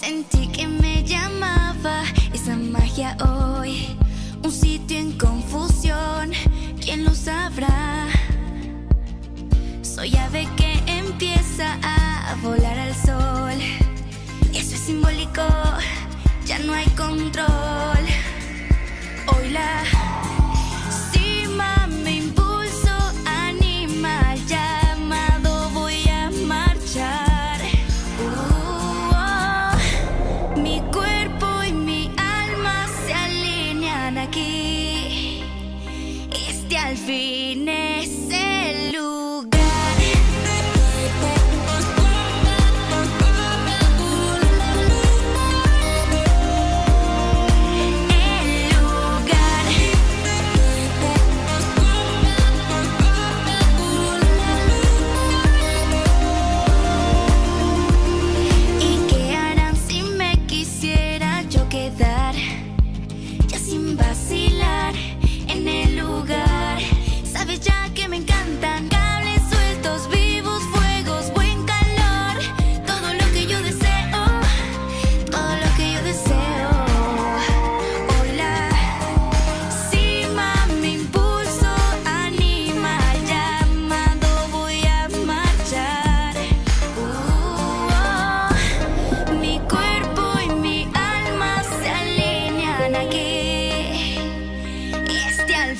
Sentí que me llamaba esa magia hoy. Un sitio en confusión, ¿quién lo sabrá? Soy ave que empieza a volar al sol. Eso es simbólico, ya no hay control. Hoy la feet.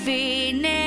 feeling.